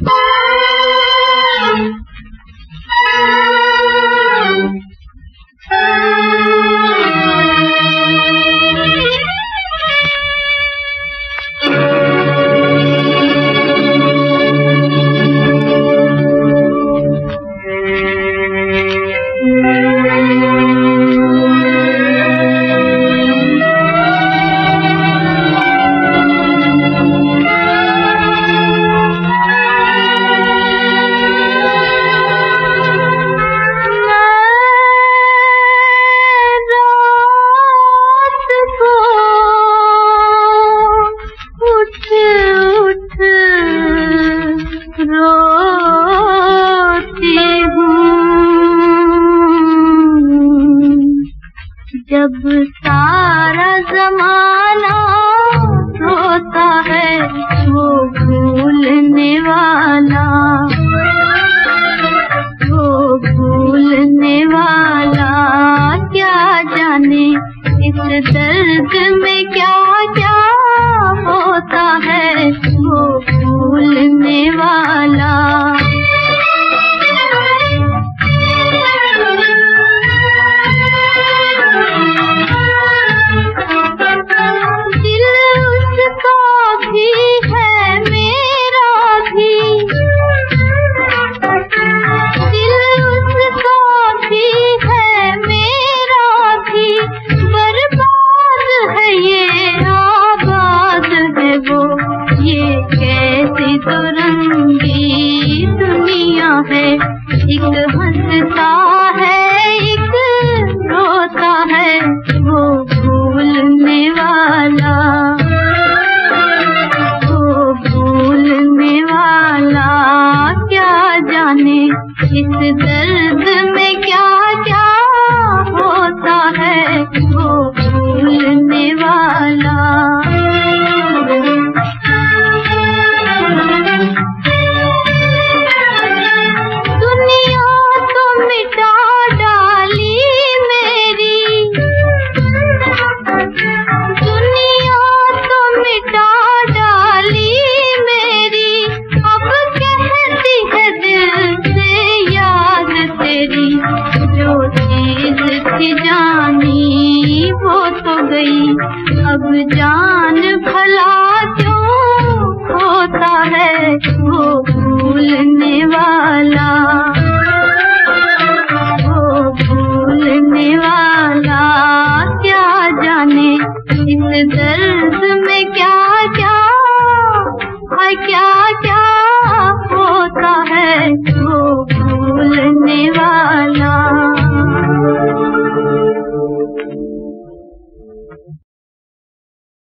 you जब सारा जमाना रोता है वो भूलने वाला वो भूलने वाला, क्या जाने इस दर्द है एक तो गई। अब जान भला क्यों होता है? वो भूलने वाला। वो भूलने वाला। क्या जाने इस दर्द में क्या क्या है क्या क्या होता है? वो